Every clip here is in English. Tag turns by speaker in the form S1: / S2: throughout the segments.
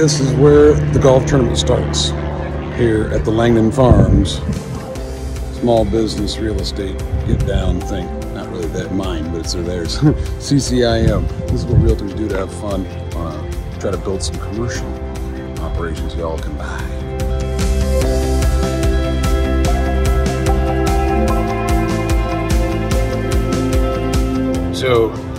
S1: this is where the golf tournament starts here at the Langdon Farms small business real estate get down thing. Not really that mine, but it's theirs. CCIM. This is what realtors do to have fun. Uh, try to build some commercial operations y'all can buy. So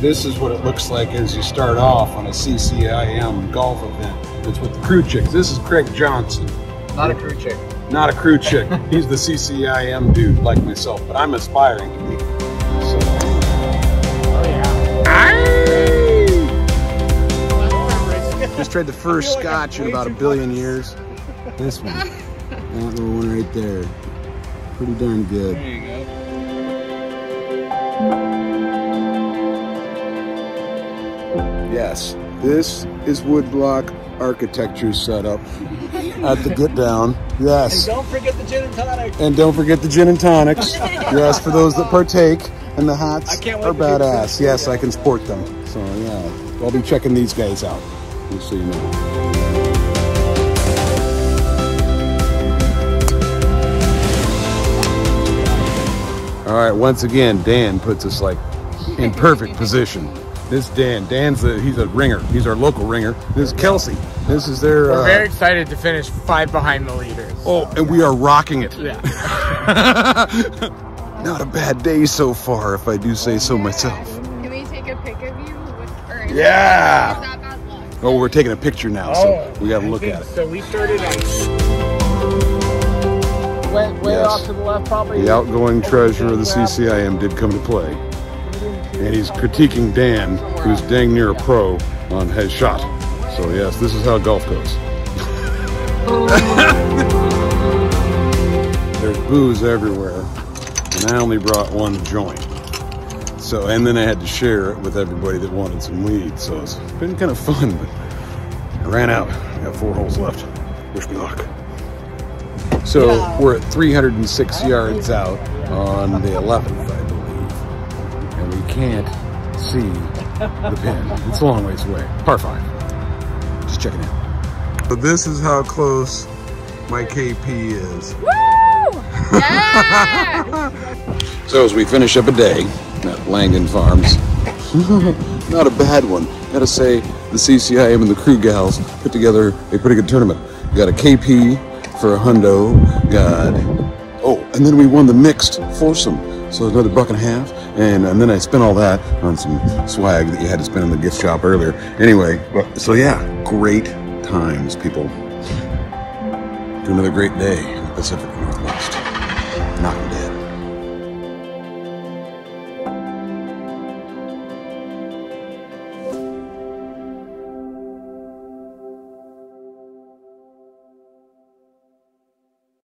S1: this is what it looks like as you start off on a CCIM golf event. It's with the crew chicks. This is Craig Johnson.
S2: Not a crew chick.
S1: Not a crew chick. He's the CCIM dude like myself, but I'm aspiring to be. So.
S2: Oh yeah.
S1: Just tried the first scotch in about a billion years. This one. That little one right there. Pretty darn good.
S2: There you go.
S1: Yes, this is woodblock architecture setup at the get down. Yes.
S2: And don't forget the gin and tonic.
S1: And don't forget the gin and tonics. yes, for those that partake. And the hats
S2: I can't wait
S1: are badass. Yes, I can sport them. So yeah, I'll be checking these guys out. Just see you know. All right, once again, Dan puts us like in perfect position. This is Dan, Dan's the he's a ringer. He's our local ringer. This is Kelsey. This is their.
S2: We're
S1: uh,
S2: very excited to finish five behind the leaders.
S1: Oh, and we are rocking it.
S2: Yeah.
S1: Not a bad day so far, if I do say so myself.
S3: Can we take a pic of you? With,
S1: Yeah.
S3: Is that?
S1: Oh, we're taking a picture now, so we got to look at it.
S2: So we started at way, way
S1: Yes.
S2: off to the left, probably.
S1: The outgoing treasurer of the CCIM did come to play, and he's critiquing Dan, who's dang near a pro on his shot. So yes, this is how golf goes. There's booze everywhere, and I only brought one joint. So, and then I had to share it with everybody that wanted some weed. So it's been kind of fun, but I ran out. I got four holes left. Wish me luck. So we're at 306 yards out on the 11th, can't see the pin. It's a long ways away. Par five. Just checking out. So this is how close my KP is.
S3: Woo! Yeah!
S1: So as we finish up a day at Langdon Farms, not a bad one. Gotta say, the CCIM and the crew gals put together a pretty good tournament. Got a KP for a hundo. Got oh, and then we won the mixed foursome. So another buck and a half, and and then I spent all that on some swag that you had to spend in the gift shop earlier. Anyway, but- so yeah, great times, people. Do another great day in the Pacific Northwest. Not dead.